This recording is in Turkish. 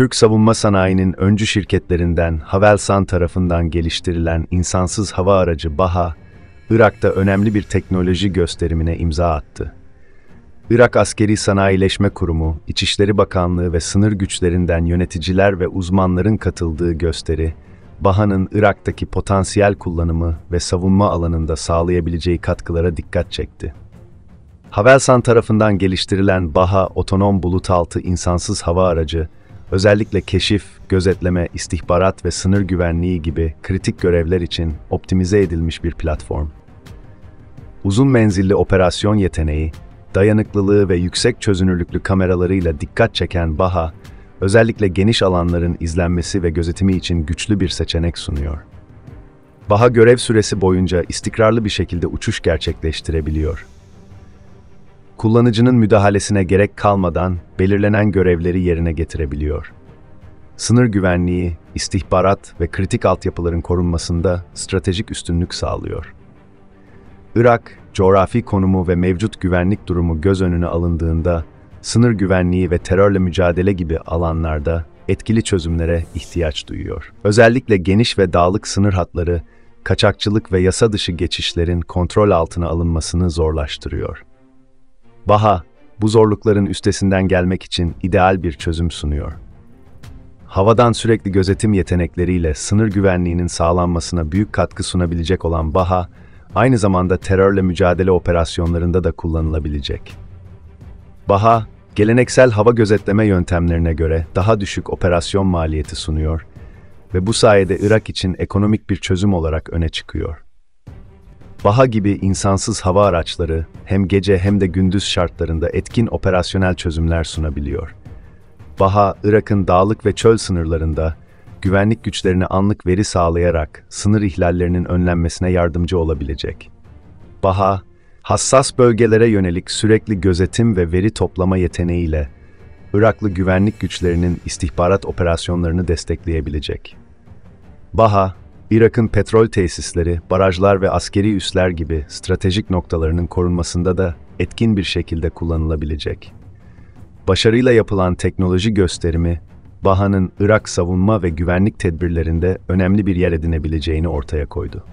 Türk savunma sanayinin öncü şirketlerinden Havelsan tarafından geliştirilen insansız hava aracı BAHA, Irak'ta önemli bir teknoloji gösterimine imza attı. Irak Askeri Sanayileşme Kurumu, İçişleri Bakanlığı ve sınır güçlerinden yöneticiler ve uzmanların katıldığı gösteri, BAHA'nın Irak'taki potansiyel kullanımı ve savunma alanında sağlayabileceği katkılara dikkat çekti. Havelsan tarafından geliştirilen BAHA otonom bulut altı insansız hava aracı, özellikle keşif, gözetleme, istihbarat ve sınır güvenliği gibi kritik görevler için optimize edilmiş bir platform. Uzun menzilli operasyon yeteneği, dayanıklılığı ve yüksek çözünürlüklü kameralarıyla dikkat çeken BAHA, özellikle geniş alanların izlenmesi ve gözetimi için güçlü bir seçenek sunuyor. BAHA görev süresi boyunca istikrarlı bir şekilde uçuş gerçekleştirebiliyor. Kullanıcının müdahalesine gerek kalmadan belirlenen görevleri yerine getirebiliyor. Sınır güvenliği, istihbarat ve kritik altyapıların korunmasında stratejik üstünlük sağlıyor. Irak, coğrafi konumu ve mevcut güvenlik durumu göz önüne alındığında, sınır güvenliği ve terörle mücadele gibi alanlarda etkili çözümlere ihtiyaç duyuyor. Özellikle geniş ve dağlık sınır hatları, kaçakçılık ve yasa dışı geçişlerin kontrol altına alınmasını zorlaştırıyor. Baha, bu zorlukların üstesinden gelmek için ideal bir çözüm sunuyor. Havadan sürekli gözetim yetenekleriyle sınır güvenliğinin sağlanmasına büyük katkı sunabilecek olan Baha, aynı zamanda terörle mücadele operasyonlarında da kullanılabilecek. Baha, geleneksel hava gözetleme yöntemlerine göre daha düşük operasyon maliyeti sunuyor ve bu sayede Irak için ekonomik bir çözüm olarak öne çıkıyor. Baha gibi insansız hava araçları hem gece hem de gündüz şartlarında etkin operasyonel çözümler sunabiliyor. Baha, Irak'ın dağlık ve çöl sınırlarında güvenlik güçlerine anlık veri sağlayarak sınır ihlallerinin önlenmesine yardımcı olabilecek. Baha, hassas bölgelere yönelik sürekli gözetim ve veri toplama yeteneğiyle Iraklı güvenlik güçlerinin istihbarat operasyonlarını destekleyebilecek. Baha, Irak'ın petrol tesisleri, barajlar ve askeri üsler gibi stratejik noktalarının korunmasında da etkin bir şekilde kullanılabilecek. Başarıyla yapılan teknoloji gösterimi, Baha'nın Irak savunma ve güvenlik tedbirlerinde önemli bir yer edinebileceğini ortaya koydu.